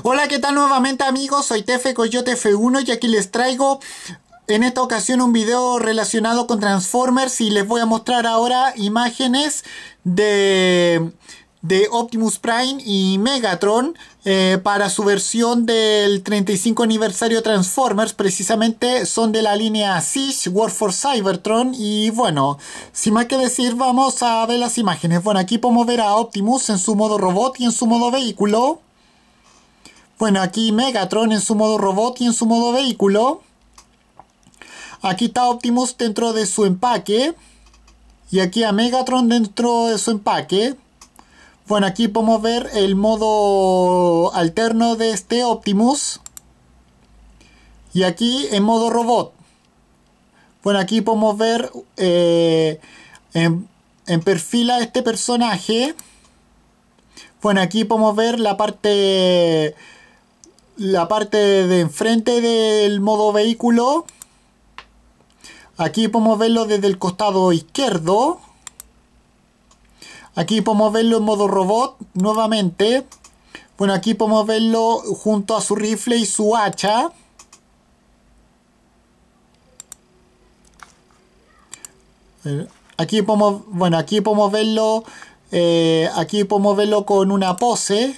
Hola, ¿qué tal nuevamente amigos? Soy Tefe Coyote F1 y aquí les traigo en esta ocasión un video relacionado con Transformers y les voy a mostrar ahora imágenes de, de Optimus Prime y Megatron eh, para su versión del 35 aniversario Transformers. Precisamente son de la línea Siege, War for Cybertron y bueno, sin más que decir vamos a ver las imágenes. Bueno, aquí podemos ver a Optimus en su modo robot y en su modo vehículo. Bueno, aquí Megatron en su modo robot y en su modo vehículo. Aquí está Optimus dentro de su empaque. Y aquí a Megatron dentro de su empaque. Bueno, aquí podemos ver el modo alterno de este Optimus. Y aquí en modo robot. Bueno, aquí podemos ver eh, en, en perfil a este personaje. Bueno, aquí podemos ver la parte la parte de enfrente del modo vehículo. Aquí podemos verlo desde el costado izquierdo. Aquí podemos verlo en modo robot nuevamente. Bueno, aquí podemos verlo junto a su rifle y su hacha. Eh, aquí podemos, bueno, aquí podemos verlo, eh, aquí podemos verlo con una pose.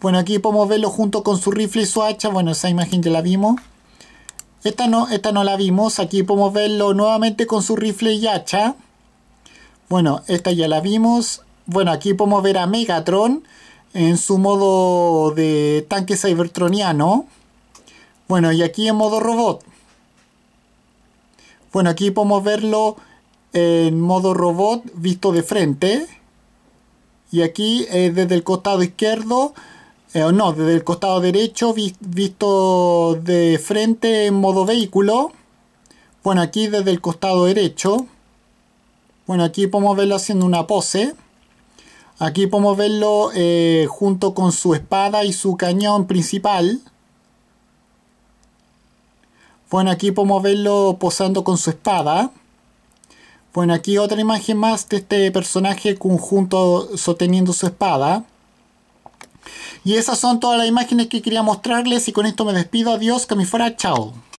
Bueno, aquí podemos verlo junto con su rifle y su hacha. Bueno, esa imagen ya la vimos. Esta no, esta no la vimos. Aquí podemos verlo nuevamente con su rifle y hacha. Bueno, esta ya la vimos. Bueno, aquí podemos ver a Megatron en su modo de tanque cybertroniano. Bueno, y aquí en modo robot. Bueno, aquí podemos verlo en modo robot visto de frente. Y aquí eh, desde el costado izquierdo eh, no, desde el costado derecho visto de frente en modo vehículo. Bueno, aquí desde el costado derecho. Bueno, aquí podemos verlo haciendo una pose. Aquí podemos verlo eh, junto con su espada y su cañón principal. Bueno, aquí podemos verlo posando con su espada. Bueno, aquí otra imagen más de este personaje conjunto sosteniendo su espada. Y esas son todas las imágenes que quería mostrarles y con esto me despido. Adiós, que me fuera, chao.